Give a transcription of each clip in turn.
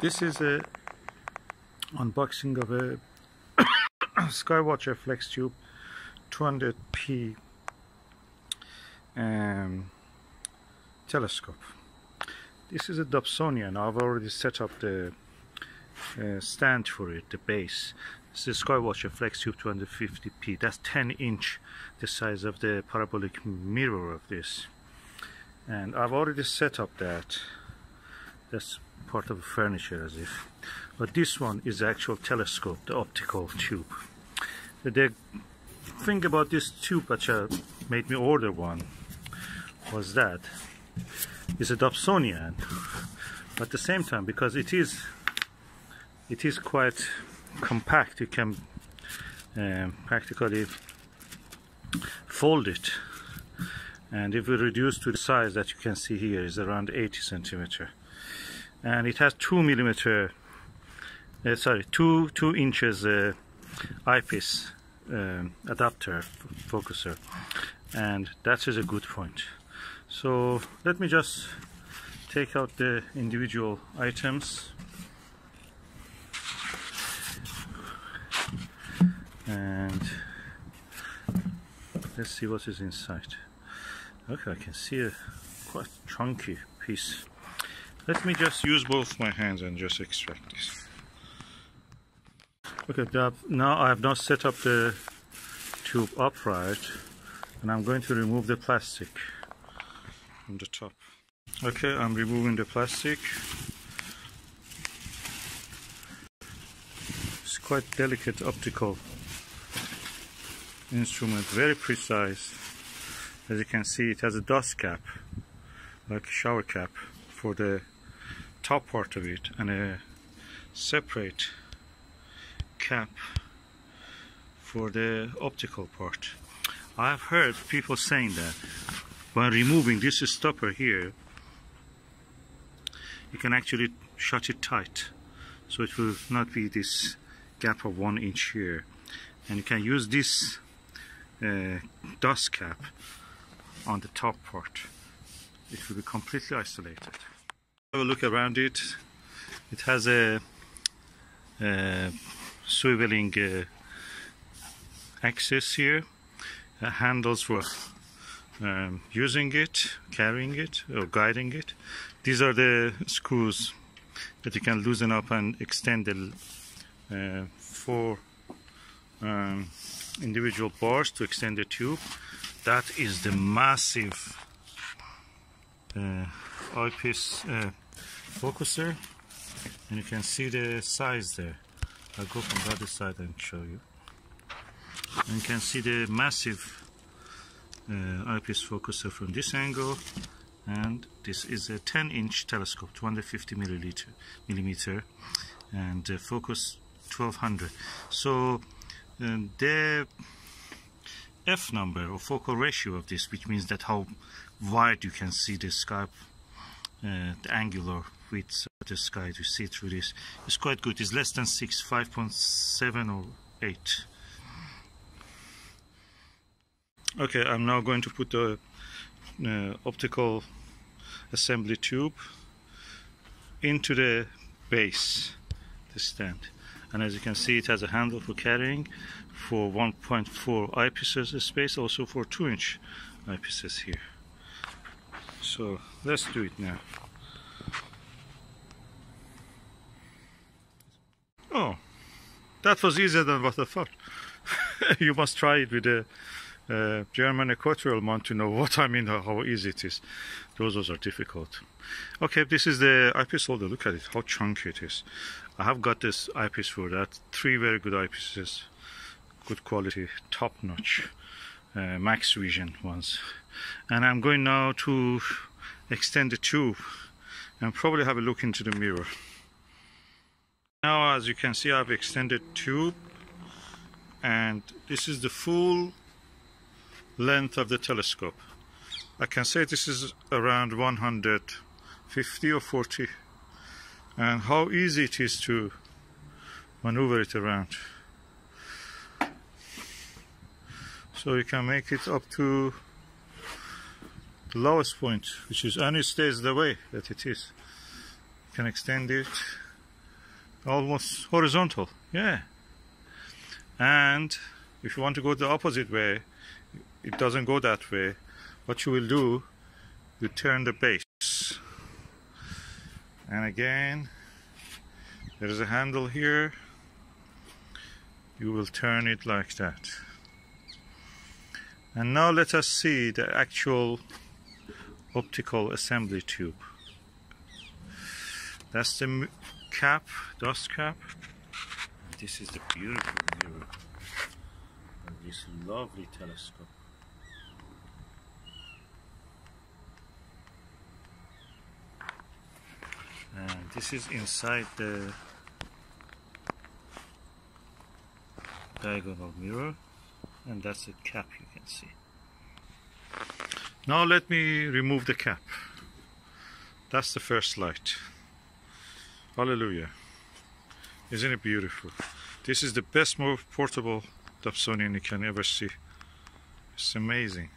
This is a unboxing of a Skywatcher FlexTube 200p um, telescope. This is a Dobsonian. I've already set up the uh, stand for it, the base. This is Skywatcher FlexTube 250p. That's 10 inch, the size of the parabolic mirror of this. And I've already set up that. That's part of the furniture as if. But this one is the actual telescope the optical tube. The thing about this tube which made me order one? Was that? It's a Dobsonian but at the same time because it is it is quite compact you can um, practically fold it. And if we reduce to the size that you can see here is around 80 centimeter and it has two millimeter uh, sorry two two inches uh, eyepiece um, adapter focuser. And that is a good point. So let me just take out the individual items. And let's see what is inside. Okay I can see a quite chunky piece let me just use both my hands and just extract this. Okay, now I have now set up the tube upright and I'm going to remove the plastic from the top. Okay, I'm removing the plastic. It's quite delicate optical instrument, very precise. As you can see, it has a dust cap, like a shower cap for the top part of it and a separate cap for the optical part. I've heard people saying that by removing this stopper here you can actually shut it tight so it will not be this gap of one inch here. And you can use this uh, dust cap on the top part. It will be completely isolated have a look around it. It has a, a swiveling uh, axis here, uh, handles for um, using it, carrying it, or guiding it. These are the screws that you can loosen up and extend the uh, four um, individual bars to extend the tube. That is the massive uh, eyepiece uh, focuser and you can see the size there. I'll go from the other side and show you. And you can see the massive uh, eyepiece focuser from this angle. And this is a 10 inch telescope 250 milliliter millimeter and uh, focus 1200 so uh, the f number or focal ratio of this which means that how wide you can see the sky uh, the angular width of the sky to see through this is quite good. It's less than 6, 5.7 or 8. Okay, I'm now going to put the uh, optical assembly tube into the base, the stand. And as you can see, it has a handle for carrying for 1.4 eyepieces space, also for 2 inch eyepieces here. So let's do it now. Oh, that was easier than what I thought. you must try it with a uh, German equatorial mount to know what I mean, how easy it is. Those are difficult. Okay, this is the eyepiece holder. Look at it, how chunky it is. I have got this eyepiece for that. Three very good eyepieces, good quality, top notch, uh, max vision ones. And I'm going now to extend the tube and probably have a look into the mirror. Now as you can see I've extended tube and this is the full length of the telescope. I can say this is around 150 or 40 and how easy it is to maneuver it around. So you can make it up to lowest point which is it stays the way that it is. You can extend it almost horizontal yeah. And if you want to go the opposite way it doesn't go that way. What you will do you turn the base. And again there is a handle here. You will turn it like that. And now let us see the actual optical assembly tube. That's the cap dust cap. This is the beautiful mirror of this lovely telescope. And this is inside the diagonal mirror and that's the cap you can see now let me remove the cap. That's the first light. Hallelujah. Isn't it beautiful? This is the best most portable Dobsonian you can ever see. It's amazing.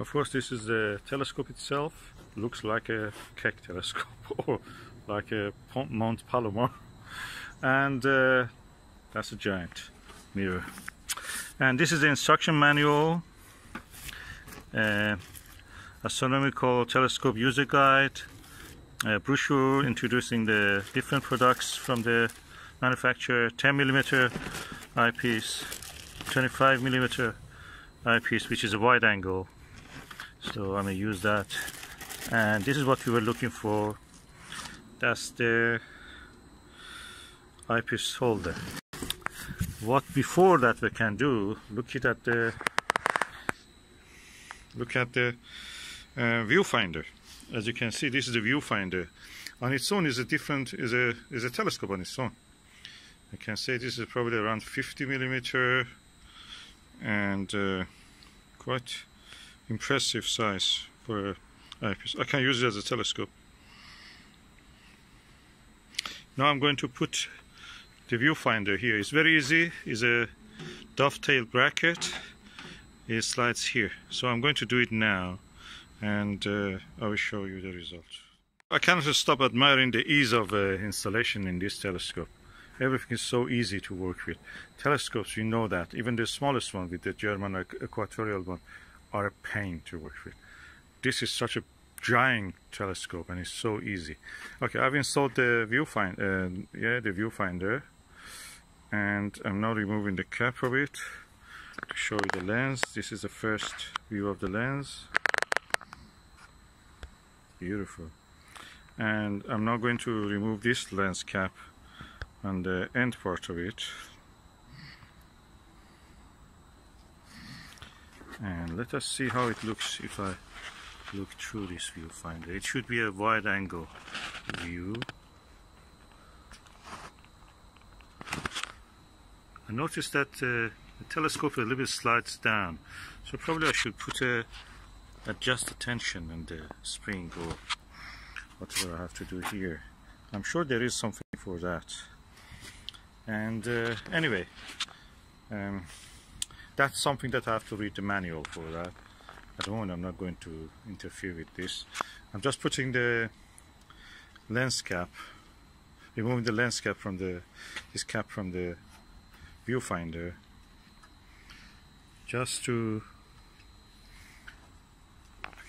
Of course, this is the telescope itself. Looks like a Keck telescope or like a Mount Palomar. And uh, that's a giant. Mirror. And this is the instruction manual, uh, astronomical telescope user guide, a brochure introducing the different products from the manufacturer, 10 millimeter eyepiece, 25 millimeter eyepiece, which is a wide angle. So I'm gonna use that. And this is what we were looking for. That's the eyepiece holder what before that we can do look at the look at the uh, viewfinder as you can see this is the viewfinder on its own is a different is a is a telescope on its own I can say this is probably around 50 millimeter and uh, quite impressive size for eyepiece. I can use it as a telescope. Now I'm going to put the viewfinder here. It's very easy. It's a dovetail bracket. It slides here. So I'm going to do it now and uh, I will show you the result. I cannot stop admiring the ease of uh, installation in this telescope. Everything is so easy to work with. Telescopes, you know that. Even the smallest one with the German equatorial one are a pain to work with. This is such a giant telescope and it's so easy. Okay, I've installed the viewfinder, uh, yeah, the viewfinder, and I'm now removing the cap of it to show you the lens. This is the first view of the lens. Beautiful. And I'm now going to remove this lens cap on the end part of it and let us see how it looks if I look through this viewfinder. It should be a wide angle view. I noticed that uh, the telescope a little bit slides down so probably I should put a adjust the tension and the spring or whatever I have to do here. I'm sure there is something for that. And uh, anyway, um, that's something that I have to read the manual for that. At moment I'm not going to interfere with this. I'm just putting the lens cap, removing the lens cap from the, this cap from the viewfinder just to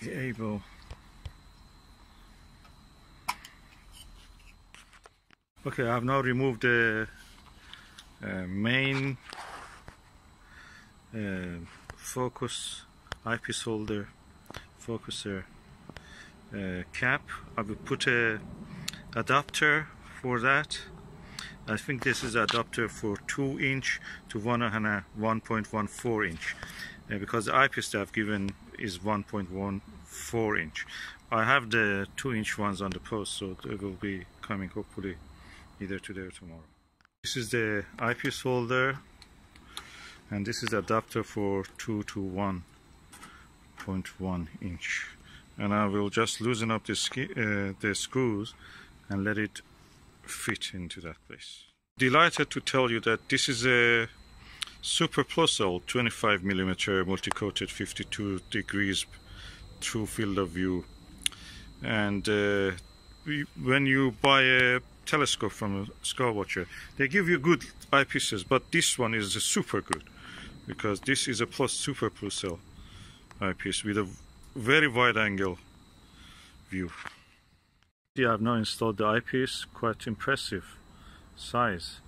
be able okay I've now removed the uh, main uh, focus eyepiece holder focuser uh, cap. I will put a adapter for that I think this is adapter for 2 inch to 1.14 inch. Uh, because the eyepiece that I've given is 1.14 inch. I have the 2 inch ones on the post so they will be coming hopefully either today or tomorrow. This is the eyepiece holder and this is adapter for 2 to 1.1 inch. And I will just loosen up the, uh, the screws and let it fit into that place. Delighted to tell you that this is a Super Plus Plössl 25 millimeter multi-coated 52 degrees true field of view. And uh, we, when you buy a telescope from a Skywatcher, they give you good eyepieces, but this one is super good because this is a plus super Plössl eyepiece with a very wide angle view. Yeah, I've now installed the eyepiece, quite impressive size.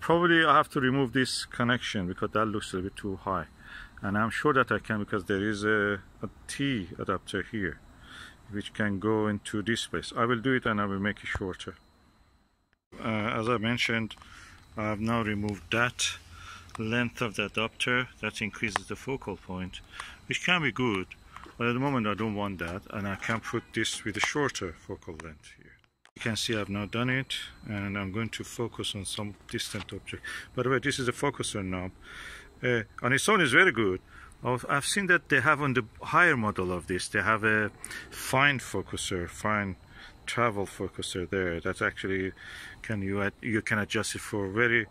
Probably I have to remove this connection because that looks a little bit too high. And I'm sure that I can because there is a, a T adapter here which can go into this place. I will do it and I will make it shorter. Uh, as I mentioned, I have now removed that length of the adapter. That increases the focal point, which can be good. But at the moment I don't want that and I can put this with a shorter focal length here. You can see I've now done it and I'm going to focus on some distant object. By the way, this is a focuser knob. Uh, on its own is very good. I've seen that they have on the higher model of this, they have a fine focuser, fine travel focuser there that actually can you you can adjust it for very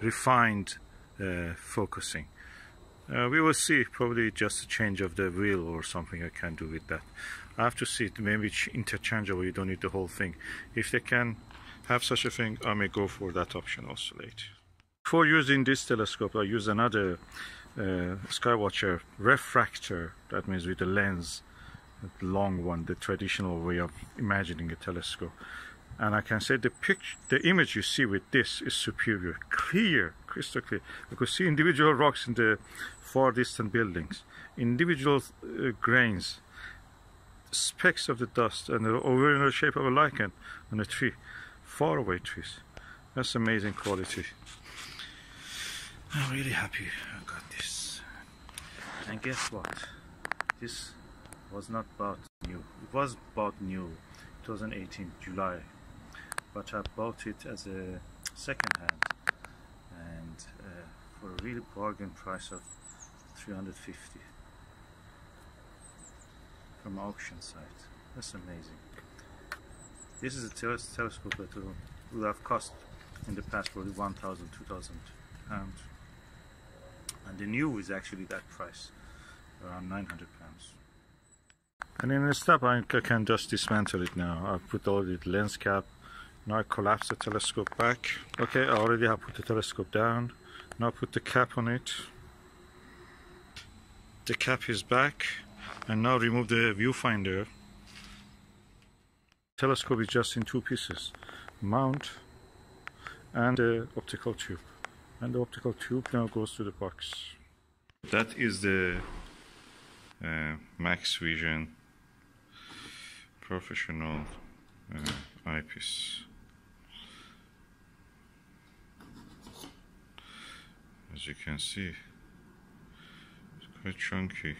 refined uh, focusing. Uh, we will see probably just a change of the wheel or something I can do with that. I have to see it maybe it's interchangeable you don't need the whole thing. If they can have such a thing I may go for that option also later. Before using this telescope I use another uh, Skywatcher refractor that means with a lens the long one the traditional way of imagining a telescope and I can say the picture, the image you see with this is superior, clear, crystal clear. You can see individual rocks in the far distant buildings, individual uh, grains, specks of the dust, and the original shape of a lichen on a tree, far away trees. That's amazing quality. I'm really happy I got this. And guess what? This was not bought new. It was bought new 2018 July but I bought it as a second hand and for a really bargain price of 350 from auction site. That's amazing. This is a telescope that would have cost in the past probably 1,000 2,000 pounds. And the new is actually that price around 900 pounds. And in a step I can just dismantle it now. I've put all the lens cap. Now I collapse the telescope back. Okay, I already have put the telescope down. Now put the cap on it. The cap is back. And now remove the viewfinder. Telescope is just in two pieces. Mount and the optical tube. And the optical tube now goes to the box. That is the uh, Max Vision professional uh, eyepiece. You can see it's quite chunky